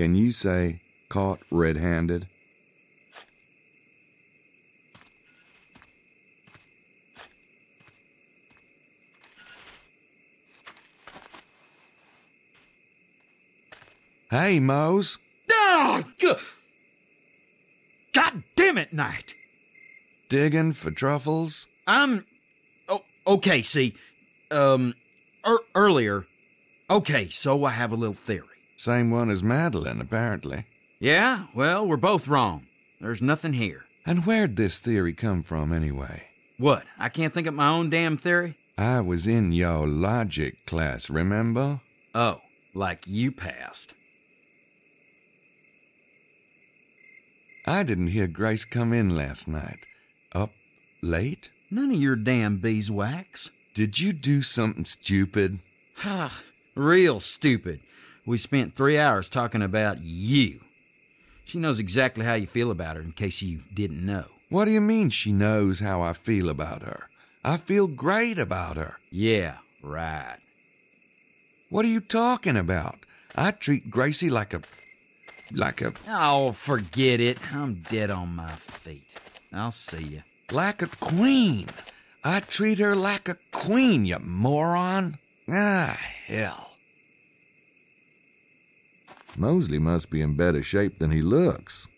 Can you say caught red handed? Hey, Mose. Oh, God damn it, Knight. Digging for truffles? I'm. Oh, okay, see. Um, er, earlier. Okay, so I have a little theory. Same one as Madeline, apparently. Yeah, well, we're both wrong. There's nothing here. And where'd this theory come from, anyway? What? I can't think of my own damn theory? I was in your logic class, remember? Oh, like you passed. I didn't hear Grace come in last night. Up late? None of your damn beeswax. Did you do something stupid? Ha, real stupid. We spent three hours talking about you. She knows exactly how you feel about her, in case you didn't know. What do you mean she knows how I feel about her? I feel great about her. Yeah, right. What are you talking about? I treat Gracie like a. like a. Oh, forget it. I'm dead on my feet. I'll see you. like a queen. I treat her like a queen, you moron. Ah, hell. Mosely must be in better shape than he looks.